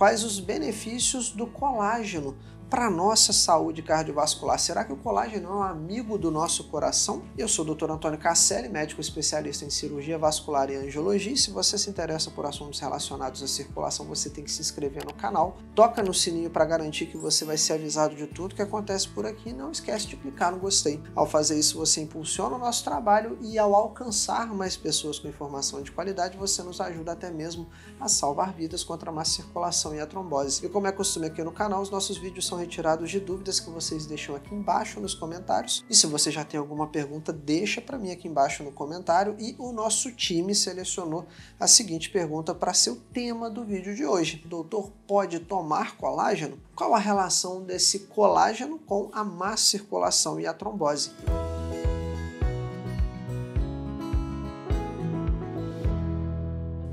quais os benefícios do colágeno para a nossa saúde cardiovascular. Será que o colágeno é um amigo do nosso coração? Eu sou o Dr. Antônio Casselli, médico especialista em cirurgia vascular e angiologia. Se você se interessa por assuntos relacionados à circulação, você tem que se inscrever no canal. Toca no sininho para garantir que você vai ser avisado de tudo que acontece por aqui. Não esquece de clicar no gostei. Ao fazer isso, você impulsiona o nosso trabalho e ao alcançar mais pessoas com informação de qualidade, você nos ajuda até mesmo a salvar vidas contra a má circulação e a trombose. E como é costume aqui no canal, os nossos vídeos são retirados de dúvidas que vocês deixam aqui embaixo nos comentários. E se você já tem alguma pergunta, deixa para mim aqui embaixo no comentário e o nosso time selecionou a seguinte pergunta para ser o tema do vídeo de hoje. Doutor, pode tomar colágeno? Qual a relação desse colágeno com a má circulação e a trombose?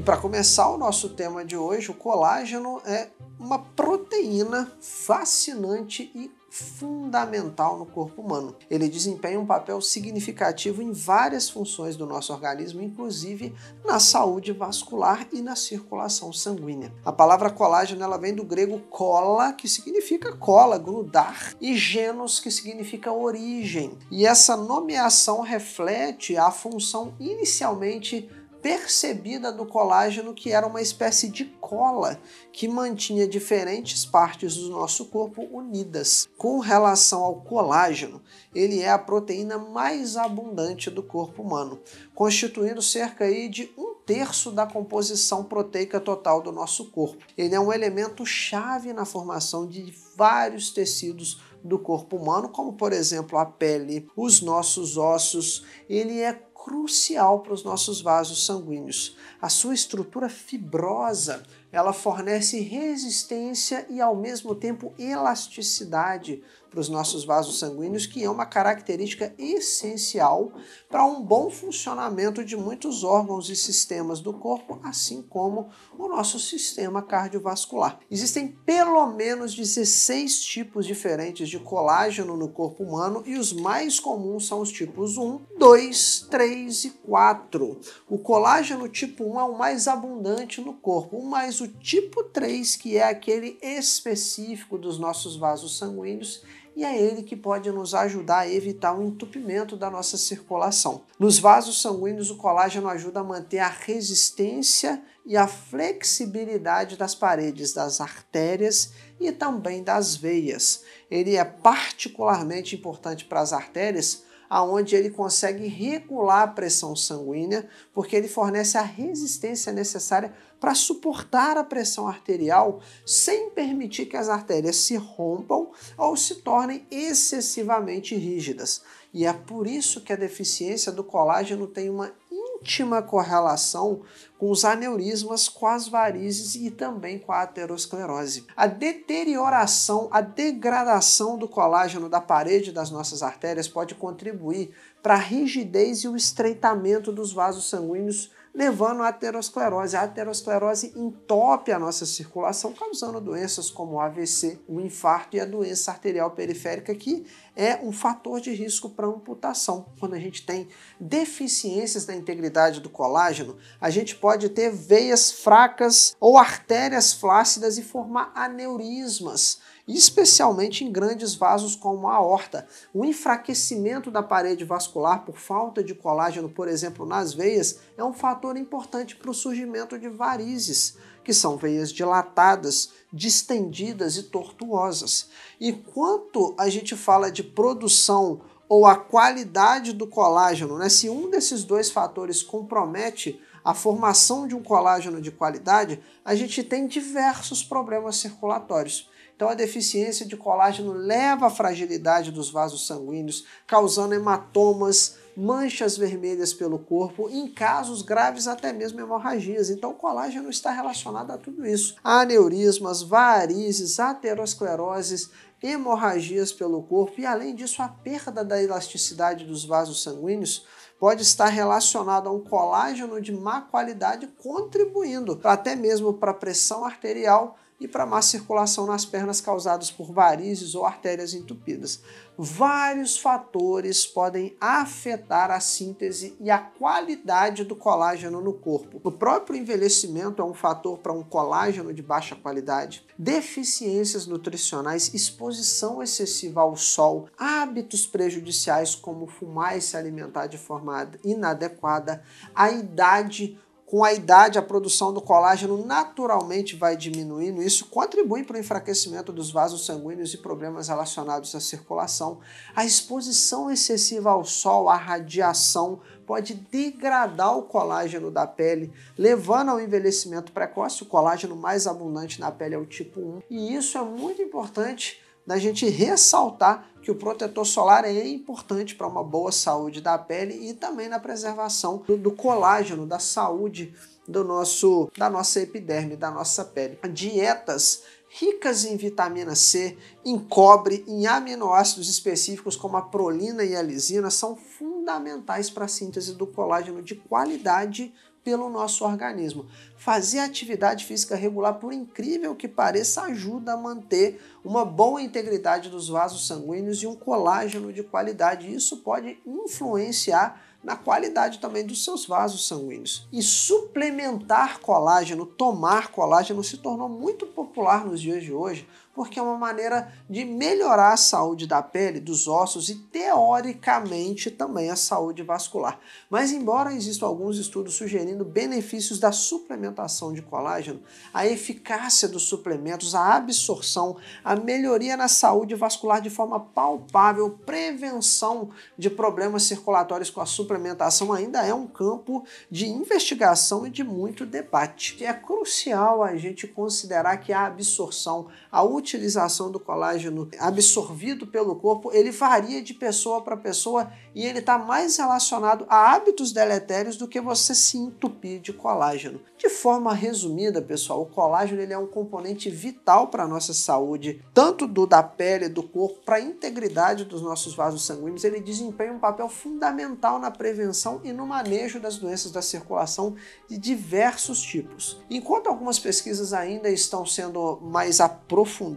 E para começar o nosso tema de hoje, o colágeno é uma proteína fascinante e fundamental no corpo humano. Ele desempenha um papel significativo em várias funções do nosso organismo, inclusive na saúde vascular e na circulação sanguínea. A palavra colágeno ela vem do grego cola, que significa cola, grudar, e genos, que significa origem. E essa nomeação reflete a função inicialmente percebida do colágeno que era uma espécie de cola que mantinha diferentes partes do nosso corpo unidas. Com relação ao colágeno, ele é a proteína mais abundante do corpo humano, constituindo cerca aí de um terço da composição proteica total do nosso corpo. Ele é um elemento chave na formação de vários tecidos do corpo humano, como por exemplo a pele, os nossos ossos. Ele é crucial para os nossos vasos sanguíneos. A sua estrutura fibrosa, ela fornece resistência e ao mesmo tempo elasticidade para os nossos vasos sanguíneos, que é uma característica essencial para um bom funcionamento de muitos órgãos e sistemas do corpo, assim como o nosso sistema cardiovascular. Existem pelo menos 16 tipos diferentes de colágeno no corpo humano e os mais comuns são os tipos 1, 2, 3 e 4. O colágeno tipo 1 é o mais abundante no corpo, mas o tipo 3, que é aquele específico dos nossos vasos sanguíneos, e é ele que pode nos ajudar a evitar o entupimento da nossa circulação. Nos vasos sanguíneos, o colágeno ajuda a manter a resistência e a flexibilidade das paredes das artérias e também das veias. Ele é particularmente importante para as artérias aonde ele consegue regular a pressão sanguínea, porque ele fornece a resistência necessária para suportar a pressão arterial sem permitir que as artérias se rompam ou se tornem excessivamente rígidas. E é por isso que a deficiência do colágeno tem uma íntima correlação com os aneurismas, com as varizes e também com a aterosclerose. A deterioração, a degradação do colágeno da parede das nossas artérias pode contribuir para a rigidez e o estreitamento dos vasos sanguíneos levando à aterosclerose. A aterosclerose entope a nossa circulação, causando doenças como o AVC, o infarto e a doença arterial periférica, que é um fator de risco para amputação. Quando a gente tem deficiências na integridade do colágeno, a gente pode ter veias fracas ou artérias flácidas e formar aneurismas especialmente em grandes vasos como a aorta. O enfraquecimento da parede vascular por falta de colágeno, por exemplo, nas veias, é um fator importante para o surgimento de varizes, que são veias dilatadas, distendidas e tortuosas. E quanto a gente fala de produção ou a qualidade do colágeno, né? se um desses dois fatores compromete a formação de um colágeno de qualidade, a gente tem diversos problemas circulatórios. Então, a deficiência de colágeno leva à fragilidade dos vasos sanguíneos, causando hematomas, manchas vermelhas pelo corpo, em casos graves até mesmo hemorragias. Então, o colágeno está relacionado a tudo isso: aneurismas, varizes, ateroscleroses, hemorragias pelo corpo e, além disso, a perda da elasticidade dos vasos sanguíneos pode estar relacionado a um colágeno de má qualidade, contribuindo até mesmo para a pressão arterial e para má circulação nas pernas causadas por varizes ou artérias entupidas. Vários fatores podem afetar a síntese e a qualidade do colágeno no corpo. O próprio envelhecimento é um fator para um colágeno de baixa qualidade, deficiências nutricionais, exposição excessiva ao sol, hábitos prejudiciais como fumar e se alimentar de forma inadequada, a idade com a idade, a produção do colágeno naturalmente vai diminuindo. Isso contribui para o enfraquecimento dos vasos sanguíneos e problemas relacionados à circulação. A exposição excessiva ao sol, à radiação, pode degradar o colágeno da pele, levando ao envelhecimento precoce. O colágeno mais abundante na pele é o tipo 1. E isso é muito importante da gente ressaltar que o protetor solar é importante para uma boa saúde da pele e também na preservação do, do, colágeno, da saúde do nosso, da nossa epiderme, da nossa pele. Dietas ricas em vitamina C, em cobre, em aminoácidos específicos como a prolina e a lisina são fundamentais para a síntese do colágeno de qualidade pelo nosso organismo. Fazer atividade física regular, por incrível que pareça, ajuda a manter uma boa integridade dos vasos sanguíneos e um colágeno de qualidade. Isso pode influenciar na qualidade também dos seus vasos sanguíneos. E suplementar colágeno, tomar colágeno, se tornou muito popular nos dias de hoje, porque é uma maneira de melhorar a saúde da pele, dos ossos e, teoricamente, também a saúde vascular. Mas, embora existam alguns estudos sugerindo benefícios da suplementação de colágeno, a eficácia dos suplementos, a absorção, a melhoria na saúde vascular de forma palpável, prevenção de problemas circulatórios com a suplementação ainda é um campo de investigação e de muito debate. É crucial a gente considerar que a absorção, a utilização do colágeno absorvido pelo corpo, ele varia de pessoa para pessoa e ele está mais relacionado a hábitos deletérios do que você se entupir de colágeno. De forma resumida, pessoal, o colágeno ele é um componente vital para a nossa saúde, tanto do da pele, do corpo, para a integridade dos nossos vasos sanguíneos. Ele desempenha um papel fundamental na prevenção e no manejo das doenças da circulação de diversos tipos. Enquanto algumas pesquisas ainda estão sendo mais aprofundadas,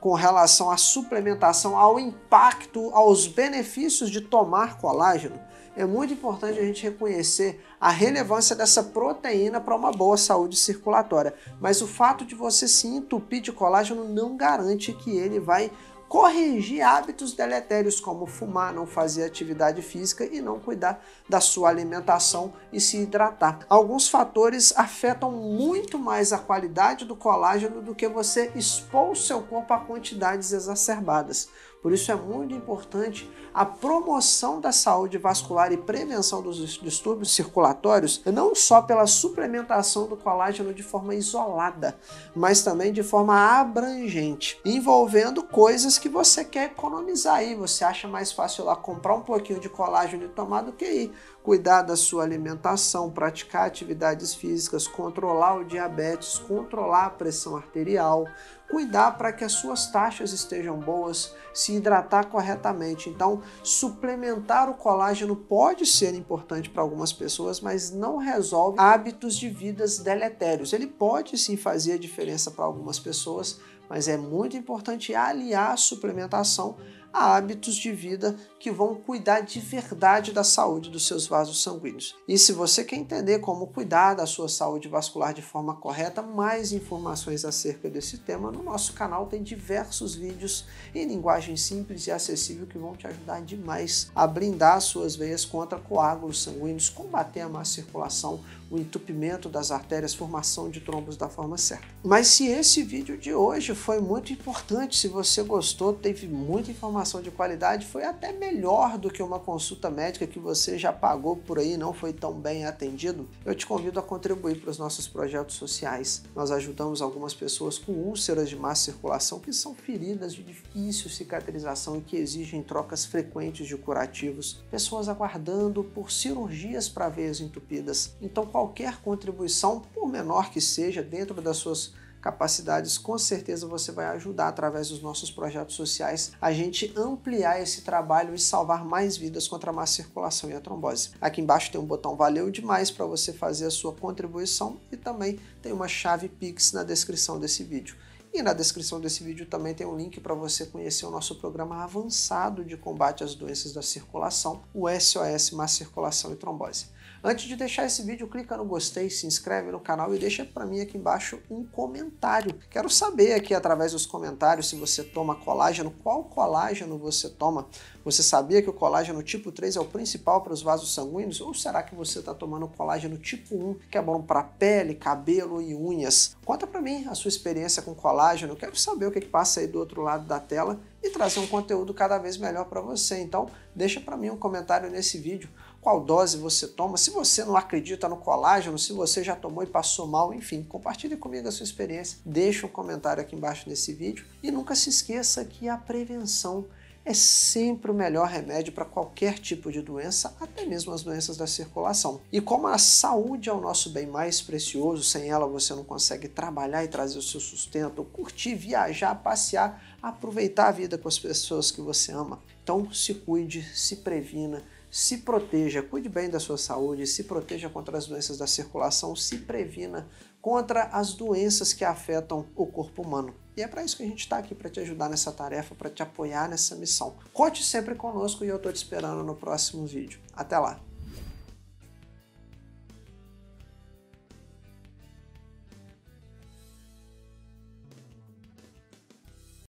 com relação à suplementação, ao impacto, aos benefícios de tomar colágeno, é muito importante a gente reconhecer a relevância dessa proteína para uma boa saúde circulatória. Mas o fato de você se entupir de colágeno não garante que ele vai corrigir hábitos deletérios como fumar, não fazer atividade física e não cuidar da sua alimentação e se hidratar. Alguns fatores afetam muito mais a qualidade do colágeno do que você expor o seu corpo a quantidades exacerbadas. Por isso é muito importante a promoção da saúde vascular e prevenção dos distúrbios circulatórios, não só pela suplementação do colágeno de forma isolada, mas também de forma abrangente, envolvendo coisas que você quer economizar aí. Você acha mais fácil lá comprar um pouquinho de colágeno e tomar do que ir cuidar da sua alimentação, praticar atividades físicas, controlar o diabetes, controlar a pressão arterial, cuidar para que as suas taxas estejam boas, se hidratar corretamente. Então, suplementar o colágeno pode ser importante para algumas pessoas, mas não resolve hábitos de vidas deletérios. Ele pode sim fazer a diferença para algumas pessoas, mas é muito importante aliar a suplementação a hábitos de vida que vão cuidar de verdade da saúde dos seus vasos sanguíneos. E se você quer entender como cuidar da sua saúde vascular de forma correta, mais informações acerca desse tema, no nosso canal tem diversos vídeos em linguagem simples e acessível que vão te ajudar demais a blindar suas veias contra coágulos sanguíneos, combater a má circulação, o entupimento das artérias, formação de trombos da forma certa. Mas se esse vídeo de hoje foi muito importante, se você gostou, teve muita informação de qualidade, foi até melhor do que uma consulta médica que você já pagou por aí, não foi tão bem atendido, eu te convido a contribuir para os nossos projetos sociais. Nós ajudamos algumas pessoas com úlceras de má circulação que são feridas de difícil cicatrização e que exigem trocas frequentes de curativos, pessoas aguardando por cirurgias para veias entupidas. Então, qualquer contribuição, por menor que seja, dentro das suas capacidades, com certeza você vai ajudar através dos nossos projetos sociais a gente ampliar esse trabalho e salvar mais vidas contra a má circulação e a trombose. Aqui embaixo tem um botão valeu demais para você fazer a sua contribuição e também tem uma chave Pix na descrição desse vídeo. E na descrição desse vídeo também tem um link para você conhecer o nosso programa avançado de combate às doenças da circulação, o SOS Má Circulação e Trombose. Antes de deixar esse vídeo, clica no gostei, se inscreve no canal e deixa para mim aqui embaixo um comentário. Quero saber aqui através dos comentários se você toma colágeno, qual colágeno você toma. Você sabia que o colágeno tipo 3 é o principal para os vasos sanguíneos? Ou será que você está tomando colágeno tipo 1, que é bom para pele, cabelo e unhas? Conta para mim a sua experiência com colágeno. Quero saber o que, que passa aí do outro lado da tela e trazer um conteúdo cada vez melhor para você. Então, deixa para mim um comentário nesse vídeo qual dose você toma, se você não acredita no colágeno, se você já tomou e passou mal, enfim, compartilhe comigo a sua experiência, deixe um comentário aqui embaixo nesse vídeo e nunca se esqueça que a prevenção é sempre o melhor remédio para qualquer tipo de doença, até mesmo as doenças da circulação. E como a saúde é o nosso bem mais precioso, sem ela você não consegue trabalhar e trazer o seu sustento, curtir, viajar, passear, aproveitar a vida com as pessoas que você ama. Então se cuide, se previna, se proteja, cuide bem da sua saúde, se proteja contra as doenças da circulação, se previna contra as doenças que afetam o corpo humano. E é para isso que a gente está aqui, para te ajudar nessa tarefa, para te apoiar nessa missão. Conte sempre conosco e eu estou te esperando no próximo vídeo. Até lá!